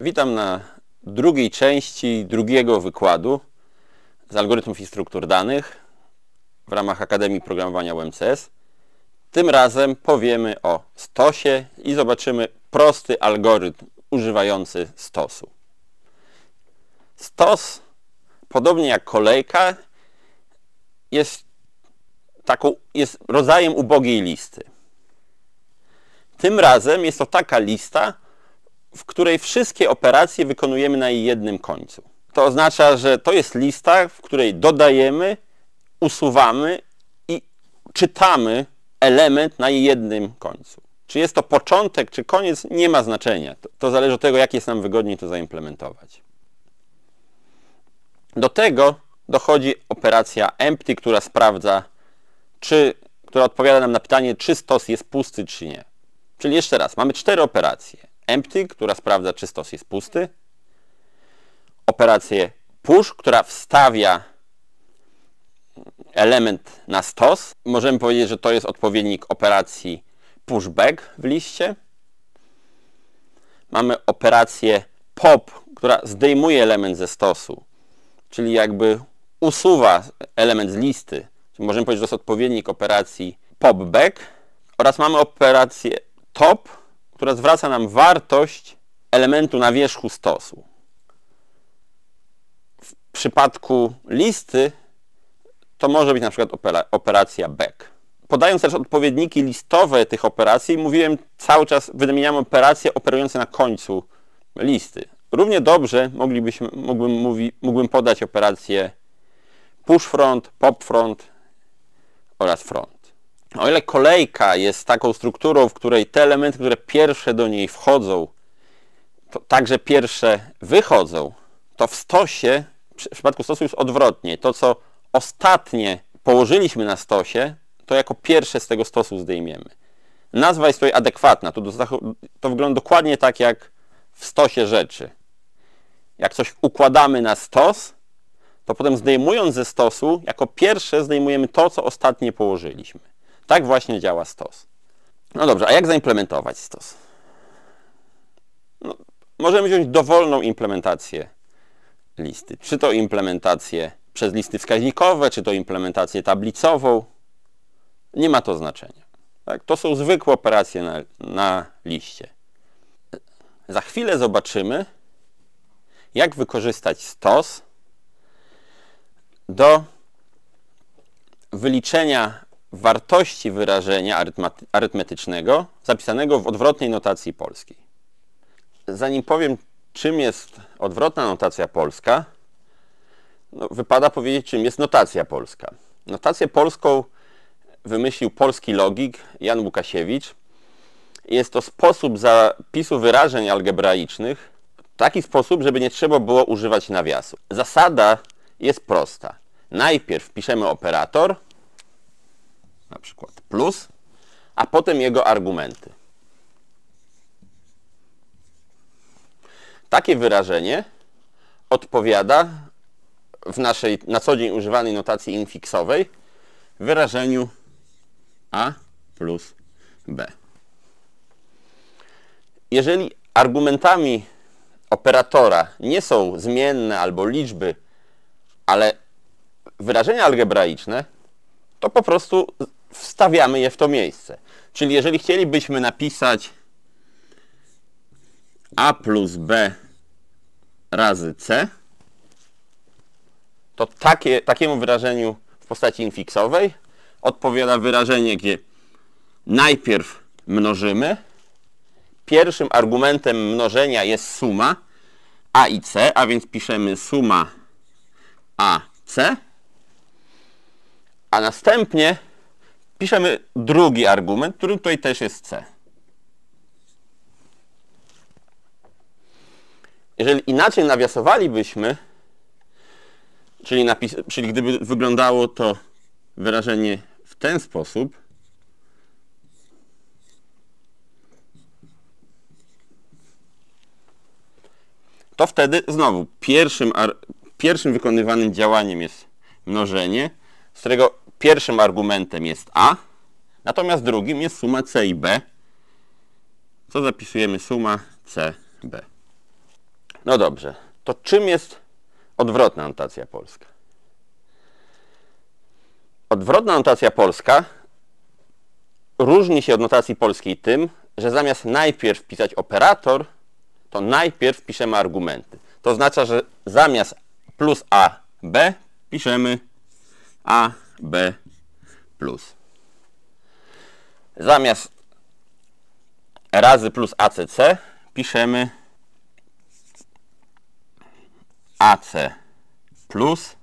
Witam na drugiej części drugiego wykładu z algorytmów i struktur danych w ramach Akademii Programowania UMCS. Tym razem powiemy o stosie i zobaczymy prosty algorytm używający stosu. Stos, podobnie jak kolejka, jest, taką, jest rodzajem ubogiej listy. Tym razem jest to taka lista, w której wszystkie operacje wykonujemy na jej jednym końcu. To oznacza, że to jest lista, w której dodajemy, usuwamy i czytamy element na jej jednym końcu. Czy jest to początek, czy koniec, nie ma znaczenia. To, to zależy od tego, jak jest nam wygodniej to zaimplementować. Do tego dochodzi operacja empty, która sprawdza, czy, która odpowiada nam na pytanie, czy stos jest pusty, czy nie. Czyli jeszcze raz, mamy cztery operacje. Empty, która sprawdza, czy stos jest pusty. Operację push, która wstawia element na stos. Możemy powiedzieć, że to jest odpowiednik operacji pushback w liście. Mamy operację pop, która zdejmuje element ze stosu, czyli jakby usuwa element z listy. Możemy powiedzieć, że to jest odpowiednik operacji popback. Oraz mamy operację top, która zwraca nam wartość elementu na wierzchu stosu. W przypadku listy to może być na przykład operacja back. Podając też odpowiedniki listowe tych operacji, mówiłem cały czas, wymieniamy operacje operujące na końcu listy. Równie dobrze moglibyśmy, mógłbym, mówi, mógłbym podać operację push front, pop front oraz front. O ile kolejka jest taką strukturą, w której te elementy, które pierwsze do niej wchodzą, także pierwsze wychodzą, to w stosie, w przypadku stosu jest odwrotnie. To, co ostatnie położyliśmy na stosie, to jako pierwsze z tego stosu zdejmiemy. Nazwa jest tutaj adekwatna. To, to wygląda dokładnie tak, jak w stosie rzeczy. Jak coś układamy na stos, to potem zdejmując ze stosu, jako pierwsze zdejmujemy to, co ostatnie położyliśmy. Tak właśnie działa stos. No dobrze, a jak zaimplementować stos? No, możemy wziąć dowolną implementację listy. Czy to implementację przez listy wskaźnikowe, czy to implementację tablicową. Nie ma to znaczenia. Tak? To są zwykłe operacje na, na liście. Za chwilę zobaczymy, jak wykorzystać stos do wyliczenia wartości wyrażenia arytmetycznego zapisanego w odwrotnej notacji polskiej. Zanim powiem, czym jest odwrotna notacja polska, no, wypada powiedzieć, czym jest notacja polska. Notację polską wymyślił polski logik Jan Łukasiewicz. Jest to sposób zapisu wyrażeń algebraicznych w taki sposób, żeby nie trzeba było używać nawiasu. Zasada jest prosta. Najpierw piszemy operator, na przykład plus, a potem jego argumenty. Takie wyrażenie odpowiada w naszej na co dzień używanej notacji infixowej wyrażeniu a plus b. Jeżeli argumentami operatora nie są zmienne albo liczby, ale wyrażenia algebraiczne, to po prostu wstawiamy je w to miejsce. Czyli jeżeli chcielibyśmy napisać a plus b razy c, to takie, takiemu wyrażeniu w postaci infixowej odpowiada wyrażenie, gdzie najpierw mnożymy. Pierwszym argumentem mnożenia jest suma a i c, a więc piszemy suma a, c, a następnie piszemy drugi argument, który tutaj też jest C. Jeżeli inaczej nawiasowalibyśmy, czyli, napis, czyli gdyby wyglądało to wyrażenie w ten sposób, to wtedy znowu pierwszym, pierwszym wykonywanym działaniem jest mnożenie, z którego pierwszym argumentem jest A, natomiast drugim jest suma C i B. Co zapisujemy? Suma C, B. No dobrze. To czym jest odwrotna notacja polska? Odwrotna notacja polska różni się od notacji polskiej tym, że zamiast najpierw pisać operator, to najpierw piszemy argumenty. To oznacza, że zamiast plus a, b piszemy a, b plus. Zamiast razy plus acc piszemy ac plus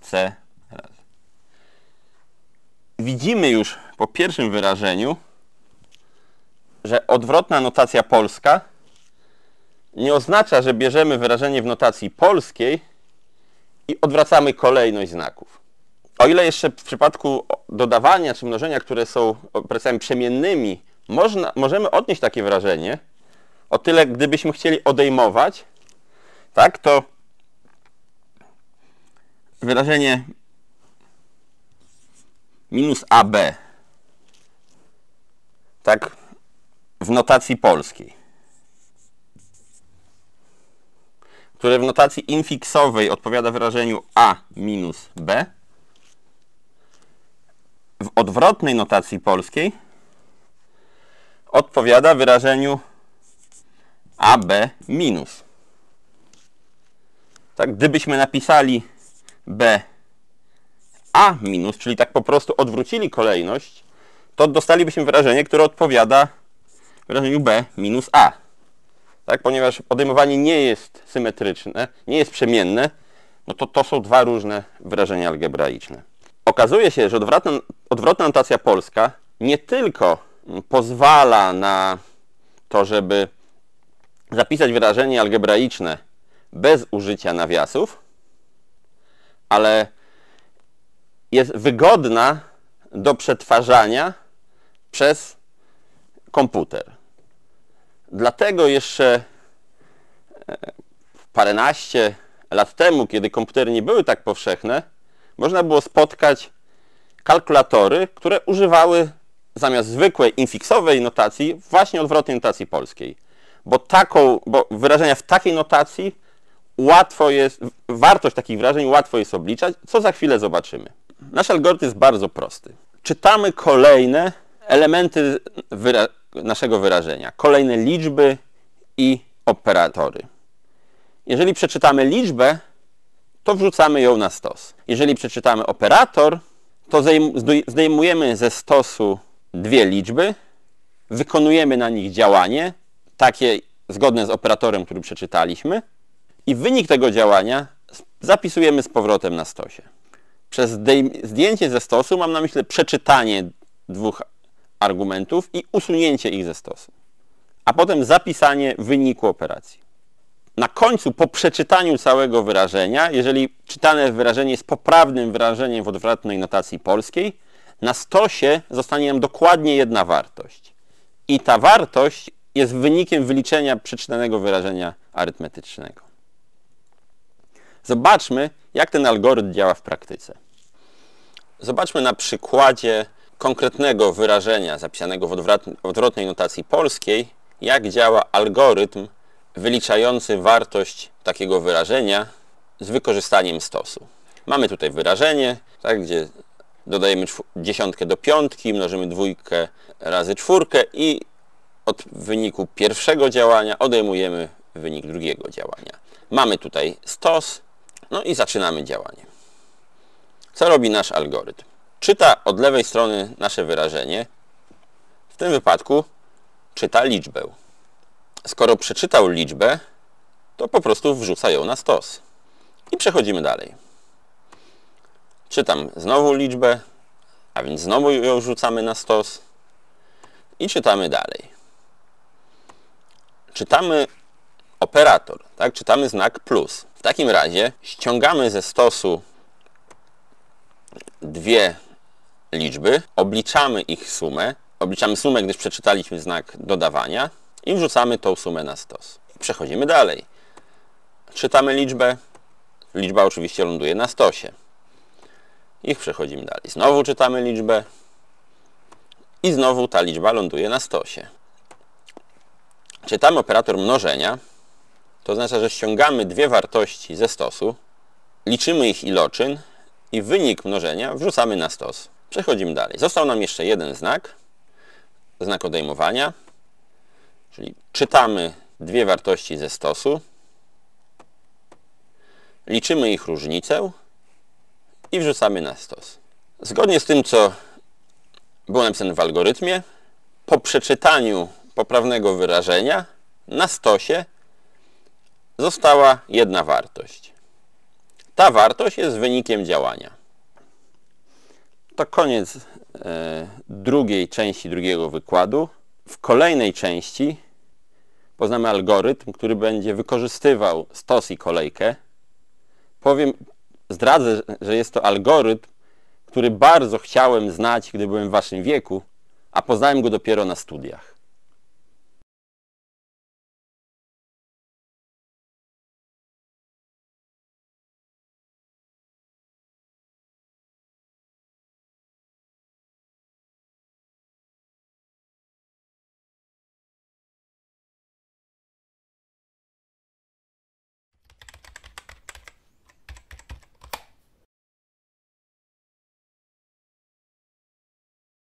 c razy. Widzimy już po pierwszym wyrażeniu, że odwrotna notacja polska nie oznacza, że bierzemy wyrażenie w notacji polskiej i odwracamy kolejność znaków. O ile jeszcze w przypadku dodawania czy mnożenia, które są operacjami przemiennymi, można, możemy odnieść takie wrażenie, o tyle gdybyśmy chcieli odejmować, tak, to wyrażenie minus AB, tak, w notacji polskiej, które w notacji infiksowej odpowiada wyrażeniu A minus B, w odwrotnej notacji polskiej odpowiada wyrażeniu AB minus. Tak, gdybyśmy napisali B A minus, czyli tak po prostu odwrócili kolejność, to dostalibyśmy wyrażenie, które odpowiada wyrażeniu B minus A. Tak, ponieważ podejmowanie nie jest symetryczne, nie jest przemienne, no to to są dwa różne wyrażenia algebraiczne. Okazuje się, że odwrotna, odwrotna notacja polska nie tylko pozwala na to, żeby zapisać wyrażenie algebraiczne bez użycia nawiasów, ale jest wygodna do przetwarzania przez komputer. Dlatego jeszcze e, paręnaście lat temu, kiedy komputery nie były tak powszechne, można było spotkać kalkulatory, które używały zamiast zwykłej infiksowej notacji właśnie odwrotnej notacji polskiej. Bo, taką, bo wyrażenia w takiej notacji łatwo jest, wartość takich wyrażeń łatwo jest obliczać, co za chwilę zobaczymy. Nasz algorytm jest bardzo prosty. Czytamy kolejne elementy wyra naszego wyrażenia, kolejne liczby i operatory. Jeżeli przeczytamy liczbę, to wrzucamy ją na stos. Jeżeli przeczytamy operator, to zdejmujemy ze stosu dwie liczby, wykonujemy na nich działanie, takie zgodne z operatorem, który przeczytaliśmy i wynik tego działania zapisujemy z powrotem na stosie. Przez zdjęcie ze stosu mam na myśli przeczytanie dwóch argumentów i usunięcie ich ze stosu, a potem zapisanie wyniku operacji. Na końcu, po przeczytaniu całego wyrażenia, jeżeli czytane wyrażenie jest poprawnym wyrażeniem w odwrotnej notacji polskiej, na stosie zostanie nam dokładnie jedna wartość. I ta wartość jest wynikiem wyliczenia przeczytanego wyrażenia arytmetycznego. Zobaczmy, jak ten algorytm działa w praktyce. Zobaczmy na przykładzie konkretnego wyrażenia zapisanego w odwrotnej notacji polskiej, jak działa algorytm wyliczający wartość takiego wyrażenia z wykorzystaniem stosu. Mamy tutaj wyrażenie, tak, gdzie dodajemy dziesiątkę do piątki, mnożymy dwójkę razy czwórkę i od wyniku pierwszego działania odejmujemy wynik drugiego działania. Mamy tutaj stos, no i zaczynamy działanie. Co robi nasz algorytm? Czyta od lewej strony nasze wyrażenie, w tym wypadku czyta liczbę. Skoro przeczytał liczbę, to po prostu wrzuca ją na stos. I przechodzimy dalej. Czytam znowu liczbę, a więc znowu ją rzucamy na stos i czytamy dalej. Czytamy operator, tak? Czytamy znak plus. W takim razie ściągamy ze stosu dwie liczby, obliczamy ich sumę, obliczamy sumę, gdyż przeczytaliśmy znak dodawania i wrzucamy tą sumę na stos. Przechodzimy dalej. Czytamy liczbę, liczba oczywiście ląduje na stosie. I przechodzimy dalej. Znowu czytamy liczbę i znowu ta liczba ląduje na stosie. Czytamy operator mnożenia To oznacza, że ściągamy dwie wartości ze stosu, liczymy ich iloczyn i wynik mnożenia wrzucamy na stos. Przechodzimy dalej. Został nam jeszcze jeden znak, znak odejmowania, czyli czytamy dwie wartości ze stosu, liczymy ich różnicę i wrzucamy na stos. Zgodnie z tym, co było napisane w algorytmie, po przeczytaniu poprawnego wyrażenia na stosie została jedna wartość. Ta wartość jest wynikiem działania. To koniec e, drugiej części drugiego wykładu. W kolejnej części poznamy algorytm, który będzie wykorzystywał stos i kolejkę. Powiem, zdradzę, że jest to algorytm, który bardzo chciałem znać, gdy byłem w waszym wieku, a poznałem go dopiero na studiach.